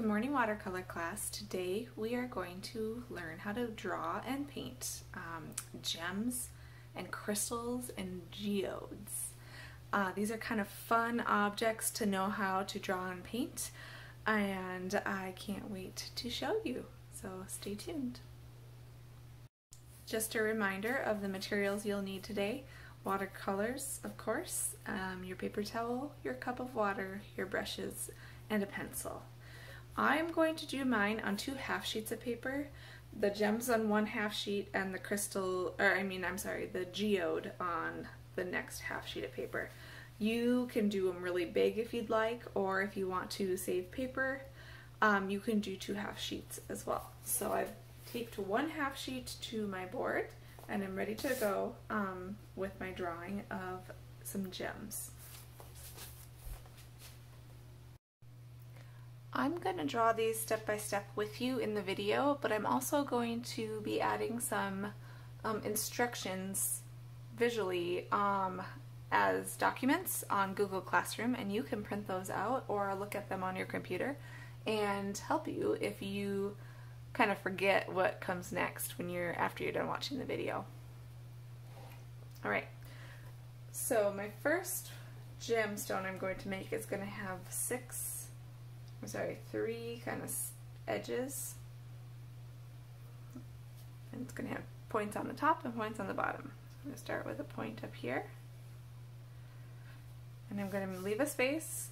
Good morning watercolor class. Today we are going to learn how to draw and paint um, gems and crystals and geodes. Uh, these are kind of fun objects to know how to draw and paint and I can't wait to show you, so stay tuned. Just a reminder of the materials you'll need today. Watercolors, of course, um, your paper towel, your cup of water, your brushes, and a pencil. I'm going to do mine on two half sheets of paper, the gems on one half sheet and the crystal, or I mean, I'm sorry, the geode on the next half sheet of paper. You can do them really big if you'd like, or if you want to save paper, um, you can do two half sheets as well. So I've taped one half sheet to my board and I'm ready to go um, with my drawing of some gems. I'm going to draw these step by step with you in the video, but I'm also going to be adding some um, instructions visually um, as documents on Google Classroom, and you can print those out or look at them on your computer and help you if you kind of forget what comes next when you're after you're done watching the video. All right, so my first gemstone I'm going to make is going to have six I'm sorry, three kind of edges. And it's going to have points on the top and points on the bottom. I'm going to start with a point up here. And I'm going to leave a space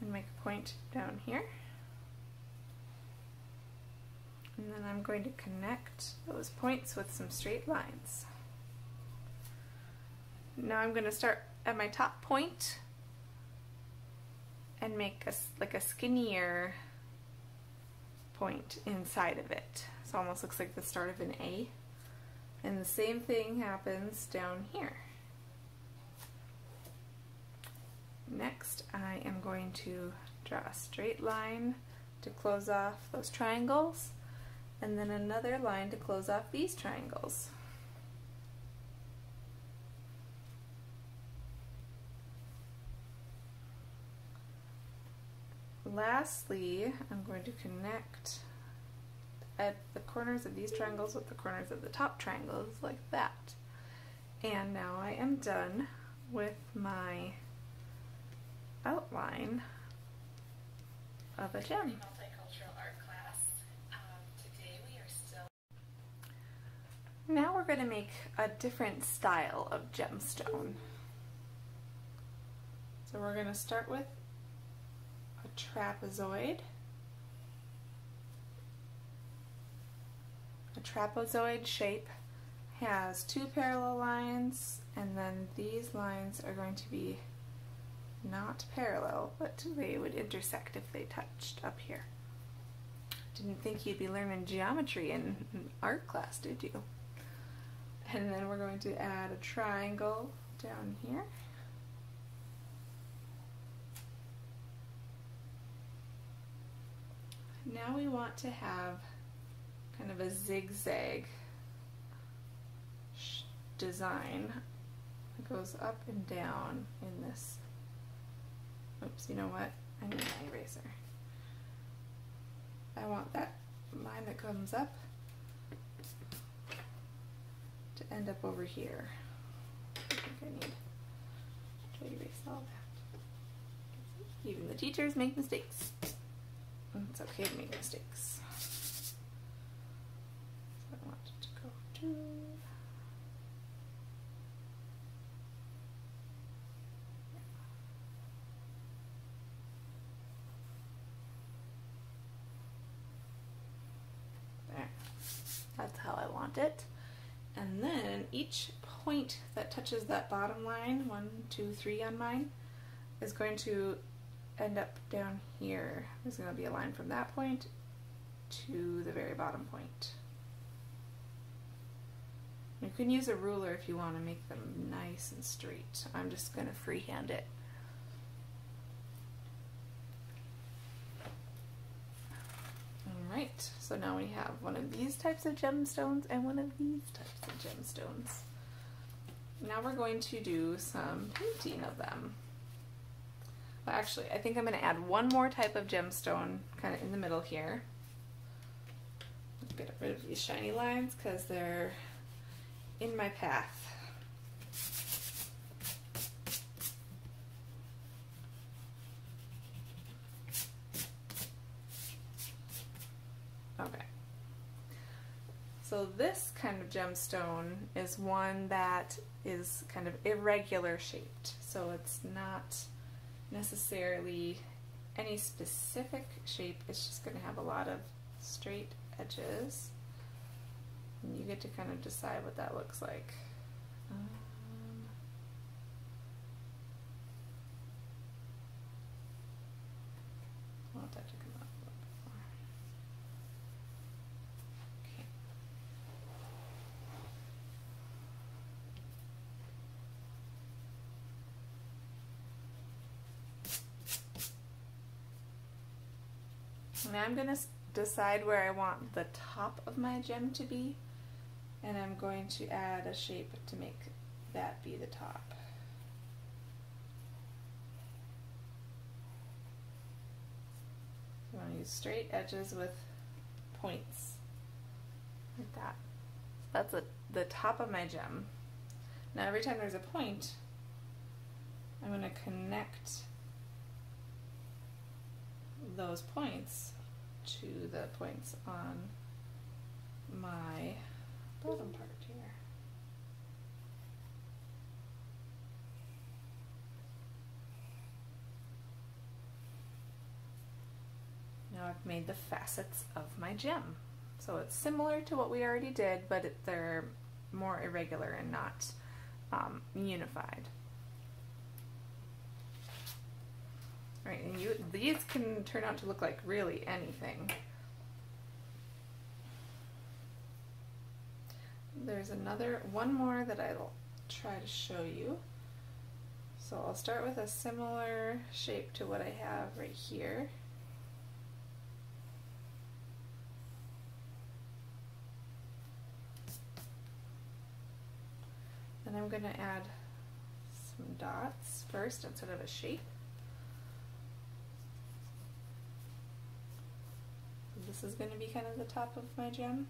and make a point down here. And then I'm going to connect those points with some straight lines. Now I'm going to start at my top point and make a, like a skinnier point inside of it. So almost looks like the start of an A. And the same thing happens down here. Next, I am going to draw a straight line to close off those triangles, and then another line to close off these triangles. Lastly, I'm going to connect at the corners of these triangles with the corners of the top triangles like that. And now I am done with my outline of a gem. Now we're going to make a different style of gemstone. So we're going to start with trapezoid. A trapezoid shape has two parallel lines and then these lines are going to be not parallel but they would intersect if they touched up here. Didn't think you'd be learning geometry in art class, did you? And then we're going to add a triangle down here. Now we want to have kind of a zigzag design that goes up and down in this. Oops, you know what? I need my eraser. I want that line that comes up to end up over here. I think I need to erase all that. Even the teachers make mistakes. It's okay to make mistakes. I want it to go to There. That's how I want it. And then each point that touches that bottom line, one, two, three on mine, is going to end up down here. There's going to be a line from that point to the very bottom point. You can use a ruler if you want to make them nice and straight. I'm just going to freehand it. Alright, so now we have one of these types of gemstones and one of these types of gemstones. Now we're going to do some painting of them. Actually, I think I'm going to add one more type of gemstone kind of in the middle here. Get rid of these shiny lines because they're in my path. Okay. So this kind of gemstone is one that is kind of irregular shaped. So it's not necessarily any specific shape. It's just going to have a lot of straight edges. And you get to kind of decide what that looks like. Um, I to up a little bit more. Okay. Now I'm going to decide where I want the top of my gem to be and I'm going to add a shape to make that be the top. So I want to use straight edges with points like that. That's a, the top of my gem. Now every time there's a point, I'm going to connect those points to the points on my bottom part here. Now I've made the facets of my gem. So it's similar to what we already did, but they're more irregular and not um, unified. Right, and you, these can turn out to look like really anything. There's another, one more that I'll try to show you. So I'll start with a similar shape to what I have right here. Then I'm going to add some dots first instead of a shape. This is going to be kind of the top of my gem.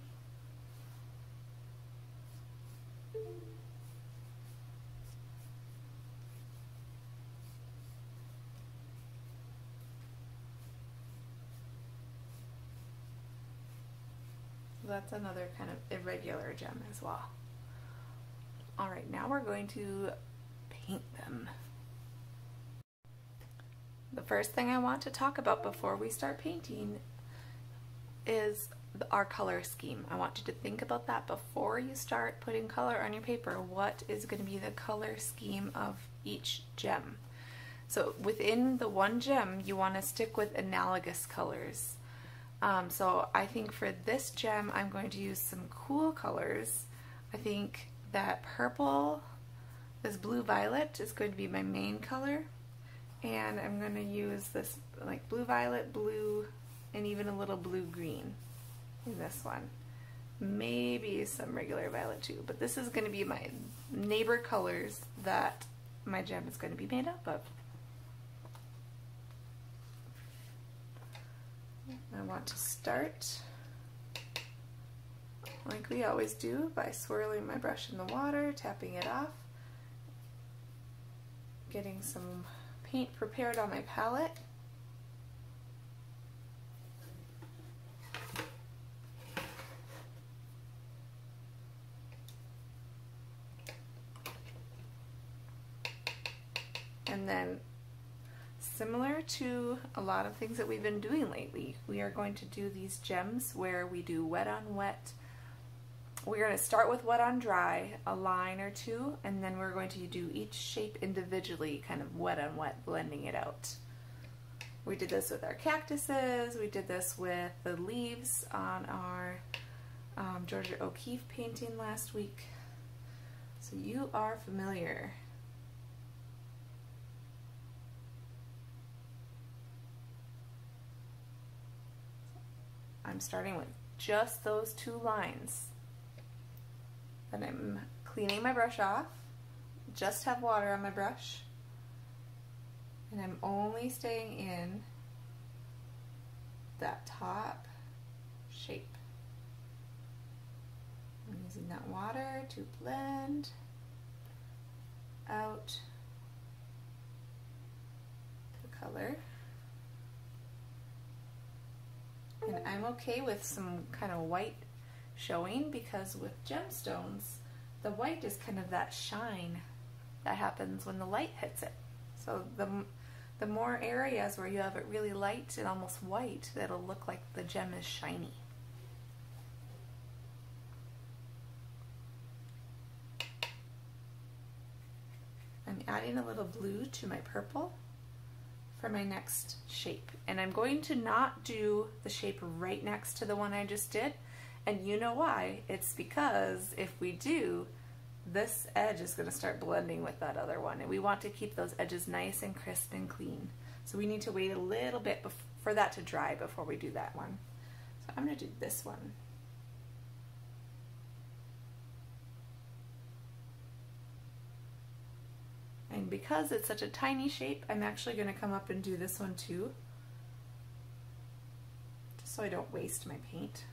that's another kind of irregular gem as well. Alright, now we're going to paint them. The first thing I want to talk about before we start painting is our color scheme. I want you to think about that before you start putting color on your paper. What is going to be the color scheme of each gem? So within the one gem, you want to stick with analogous colors. Um, so I think for this gem, I'm going to use some cool colors. I think that purple, this blue violet is going to be my main color. And I'm going to use this like blue violet, blue, and even a little blue green in this one. Maybe some regular violet too, but this is going to be my neighbor colors that my gem is going to be made up of. I want to start like we always do by swirling my brush in the water, tapping it off, getting some paint prepared on my palette. And then similar to a lot of things that we've been doing lately. We are going to do these gems where we do wet on wet. We're going to start with wet on dry, a line or two, and then we're going to do each shape individually, kind of wet on wet, blending it out. We did this with our cactuses, we did this with the leaves on our um, Georgia O'Keeffe painting last week. So you are familiar. I'm starting with just those two lines. Then I'm cleaning my brush off, just have water on my brush, And I'm only staying in that top shape. I'm using that water to blend out the color. And I'm okay with some kind of white showing because with gemstones, the white is kind of that shine that happens when the light hits it. So the, the more areas where you have it really light and almost white, that'll look like the gem is shiny. I'm adding a little blue to my purple for my next shape. And I'm going to not do the shape right next to the one I just did. And you know why? It's because if we do, this edge is going to start blending with that other one. And we want to keep those edges nice and crisp and clean. So we need to wait a little bit for that to dry before we do that one. So I'm going to do this one. And because it's such a tiny shape, I'm actually going to come up and do this one too. Just so I don't waste my paint.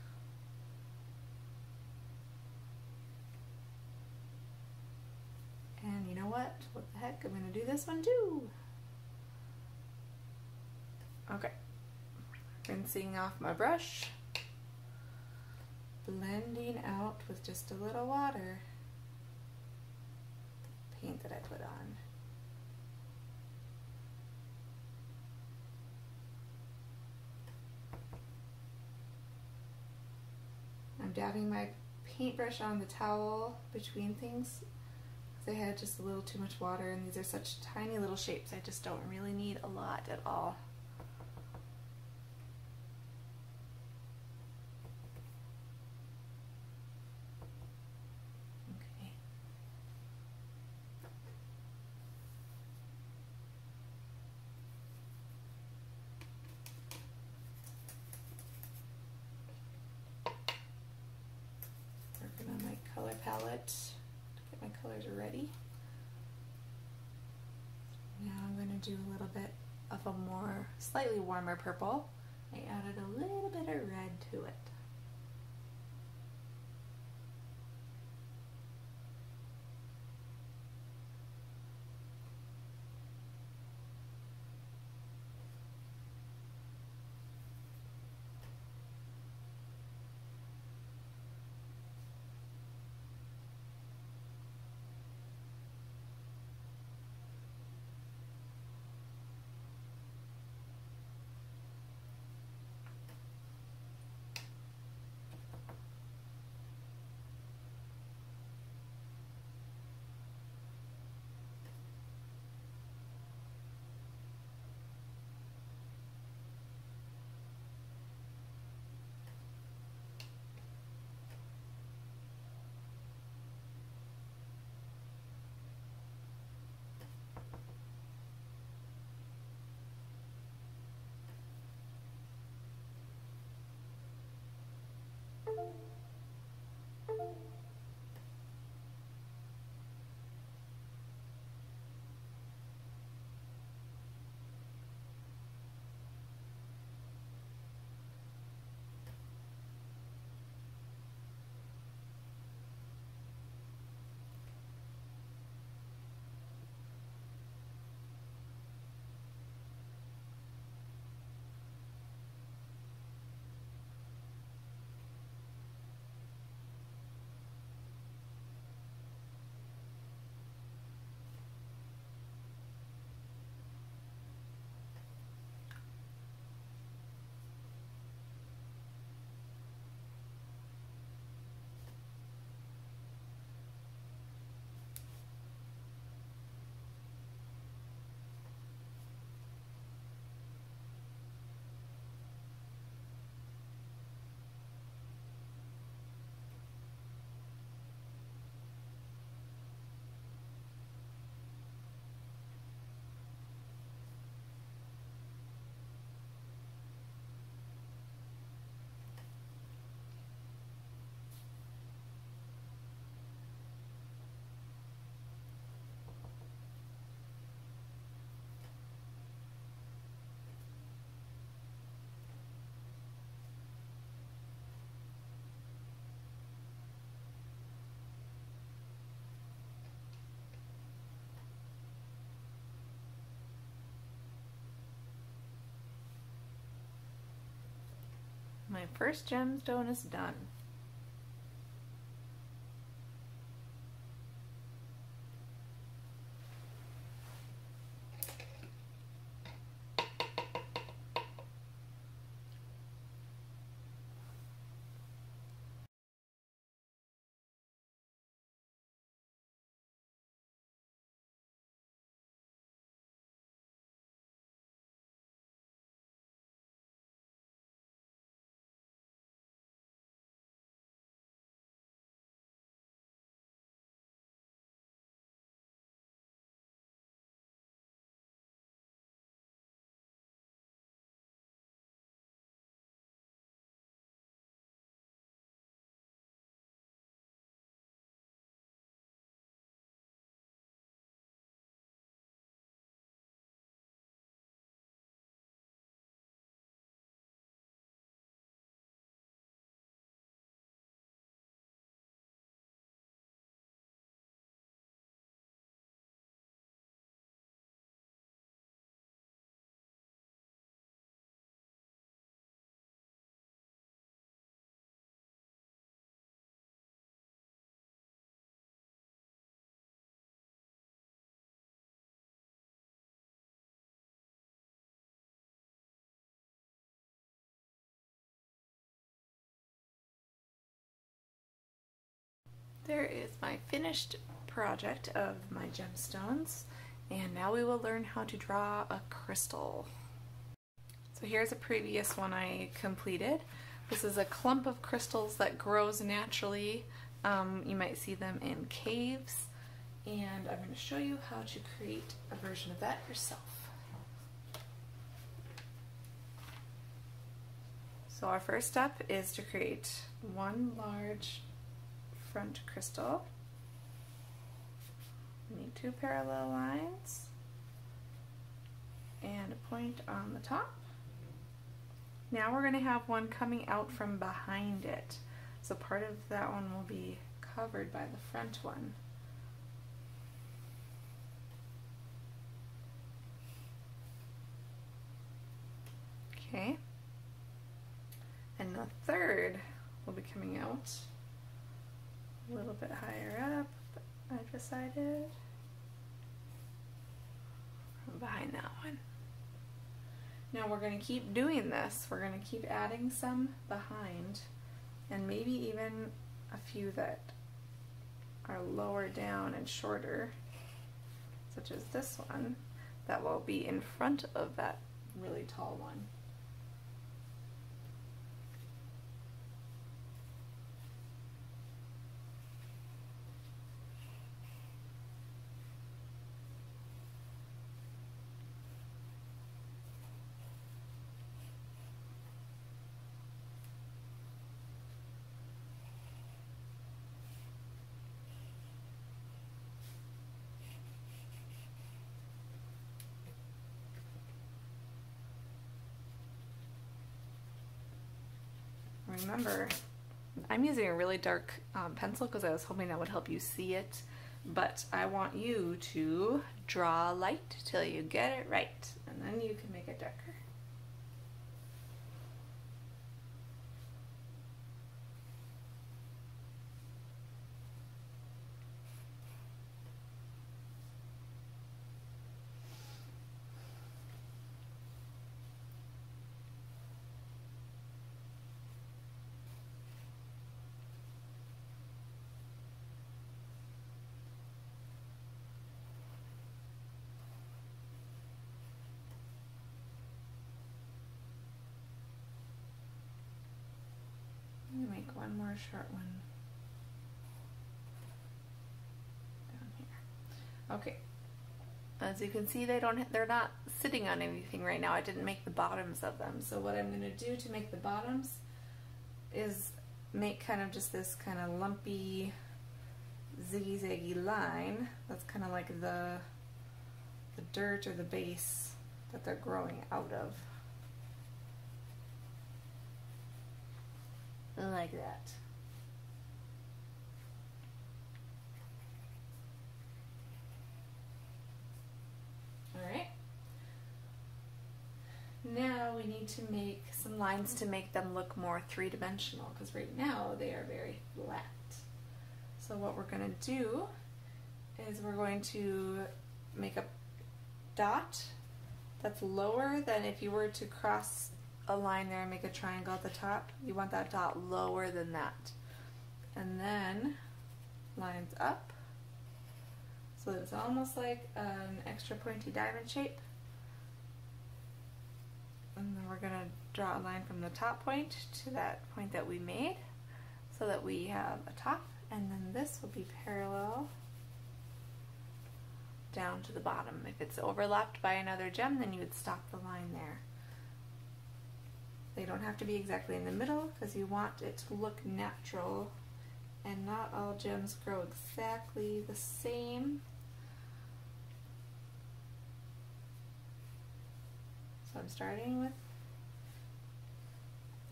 And you know what? What the heck? I'm going to do this one too. Okay. Rinsing off my brush. Blending out with just a little water paint that I put on. I'm dabbing my paintbrush on the towel between things because I had just a little too much water and these are such tiny little shapes I just don't really need a lot at all. palette to get my colors ready. Do a little bit of a more, slightly warmer purple. I added a little bit of red to it. Thank you. My first gemstone is done. There is my finished project of my gemstones and now we will learn how to draw a crystal. So here's a previous one I completed. This is a clump of crystals that grows naturally. Um, you might see them in caves and I'm going to show you how to create a version of that yourself. So our first step is to create one large front crystal. We need two parallel lines and a point on the top. Now we're going to have one coming out from behind it. So part of that one will be covered by the front one. Okay. And the third will be coming out a little bit higher up, I've decided. Behind that one. Now we're going to keep doing this. We're going to keep adding some behind and maybe even a few that are lower down and shorter, such as this one, that will be in front of that really tall one. Remember, I'm using a really dark um, pencil because I was hoping that would help you see it, but I want you to draw light till you get it right, and then you can make it darker. make one more short one down here. Okay. As you can see, they don't, they're not sitting on anything right now. I didn't make the bottoms of them. So what I'm going to do to make the bottoms is make kind of just this kind of lumpy ziggy-zaggy line. That's kind of like the, the dirt or the base that they're growing out of. Like that. Alright. Now we need to make some lines to make them look more three-dimensional because right now they are very flat. So what we're going to do is we're going to make a dot that's lower than if you were to cross a line there and make a triangle at the top. You want that dot lower than that. And then lines up so it's almost like an extra pointy diamond shape. And then we're to draw a line from the top point to that point that we made so that we have a top and then this will be parallel down to the bottom. If it's overlapped by another gem then you would stop the line there. They don't have to be exactly in the middle because you want it to look natural and not all gems grow exactly the same. So I'm starting with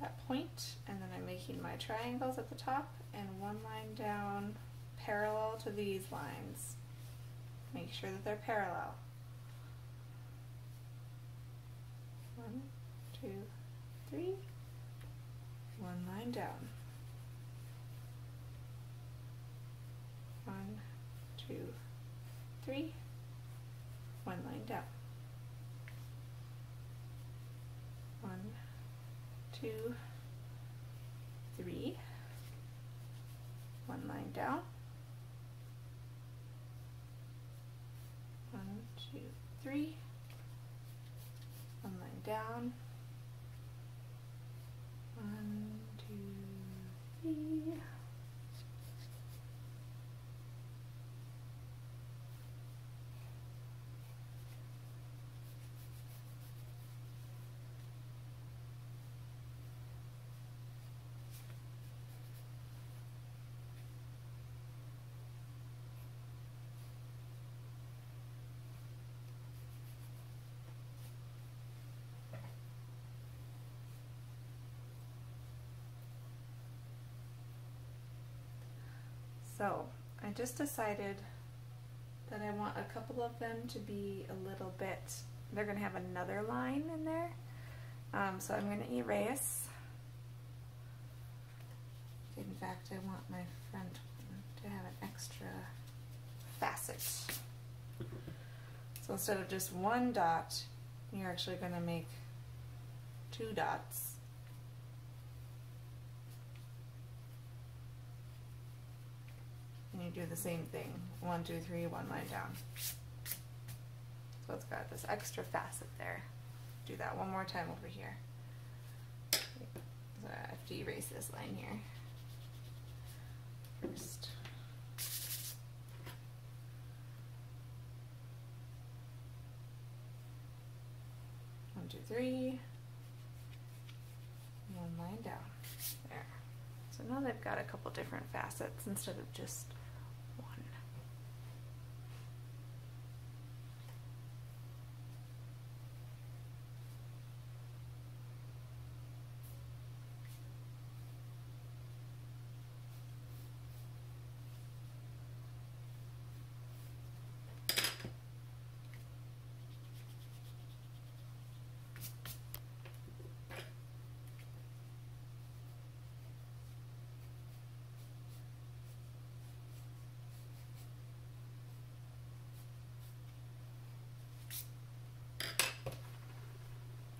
that point and then I'm making my triangles at the top and one line down parallel to these lines. Make sure that they're parallel. One, two, three, one line down. One, two, three, one line down. One, two, three, one line down. One, two, three, one line down. One, two, three. So I just decided that I want a couple of them to be a little bit, they're going to have another line in there. Um, so I'm going to erase. In fact, I want my front one to have an extra facet. So instead of just one dot, you're actually going to make two dots. You do the same thing. One, two, three, one line down. So it's got this extra facet there. Do that one more time over here. So I have to erase this line here first. One, two, three. One line down. There. So now they've got a couple different facets instead of just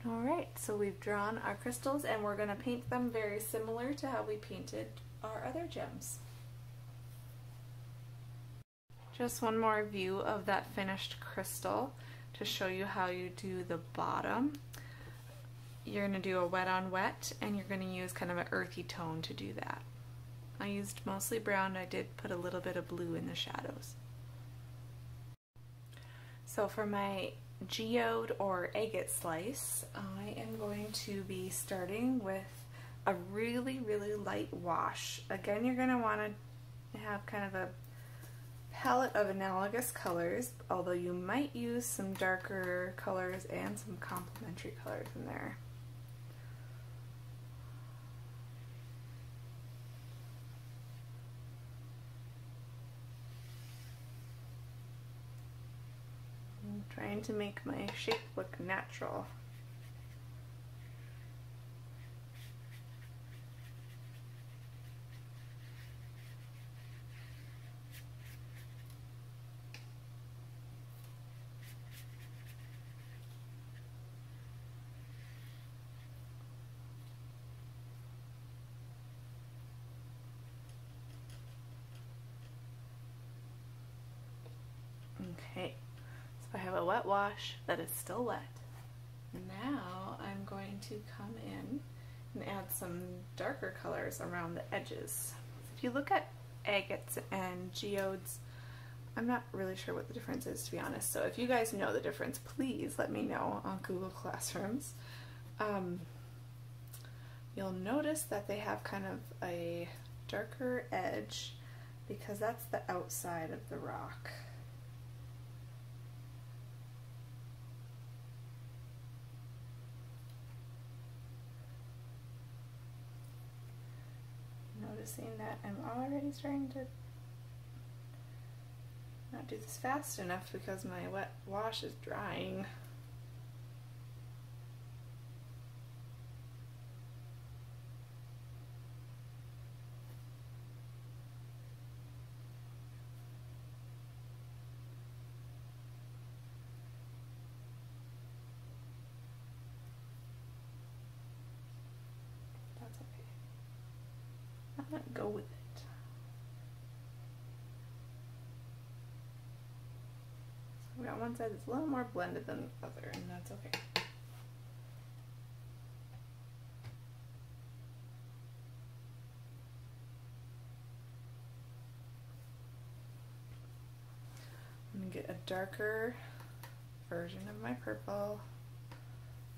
Alright, so we've drawn our crystals and we're going to paint them very similar to how we painted our other gems. Just one more view of that finished crystal to show you how you do the bottom. You're going to do a wet on wet and you're going to use kind of an earthy tone to do that. I used mostly brown, I did put a little bit of blue in the shadows. So for my geode or agate slice, I am going to be starting with a really, really light wash. Again, you're going to want to have kind of a palette of analogous colors, although you might use some darker colors and some complementary colors in there. Trying to make my shape look natural. Okay, so I have a wash that is still wet. Now I'm going to come in and add some darker colors around the edges. If you look at agates and geodes, I'm not really sure what the difference is to be honest, so if you guys know the difference, please let me know on Google Classrooms. Um, you'll notice that they have kind of a darker edge because that's the outside of the rock. Noticing that I'm already starting to not do this fast enough because my wet wash is drying. I'm gonna go with it. So we got one side that's a little more blended than the other, and that's okay. I'm gonna get a darker version of my purple.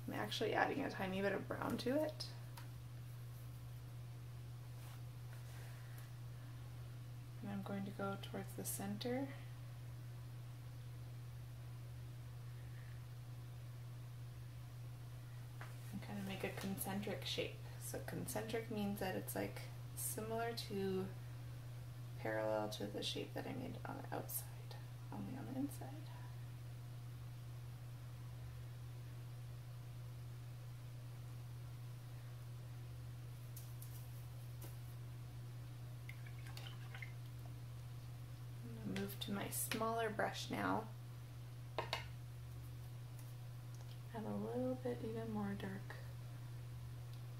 I'm actually adding a tiny bit of brown to it. I'm going to go towards the center. And kind of make a concentric shape. So concentric means that it's like similar to parallel to the shape that I made on the outside, only on the inside. My smaller brush now. Add a little bit even more dark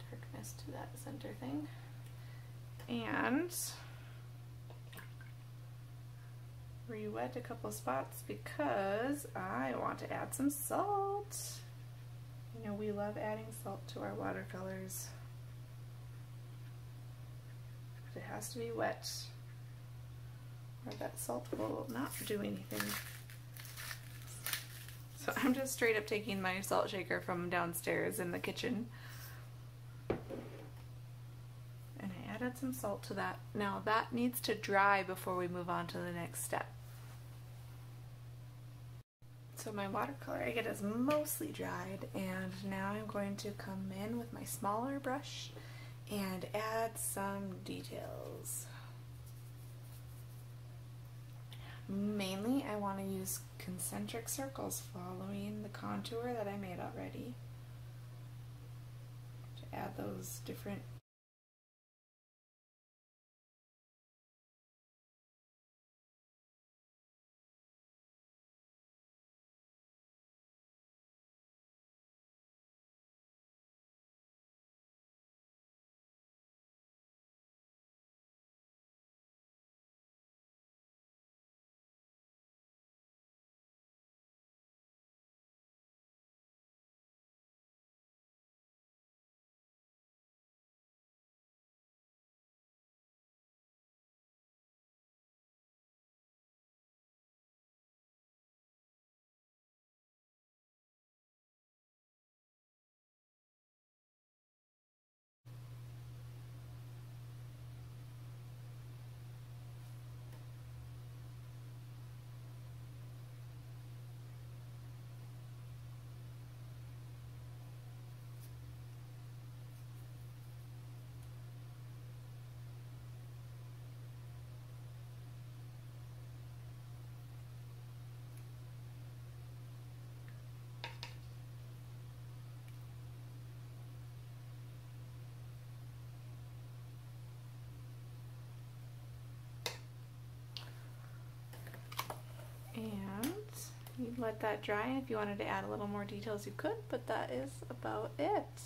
darkness to that center thing. And re-wet a couple spots because I want to add some salt. You know, we love adding salt to our watercolors. But it has to be wet or that salt will not do anything. So I'm just straight up taking my salt shaker from downstairs in the kitchen. And I added some salt to that. Now that needs to dry before we move on to the next step. So my watercolor agate is mostly dried and now I'm going to come in with my smaller brush and add some details. Mainly I want to use concentric circles following the contour that I made already. To add those different and you let that dry and if you wanted to add a little more details you could but that is about it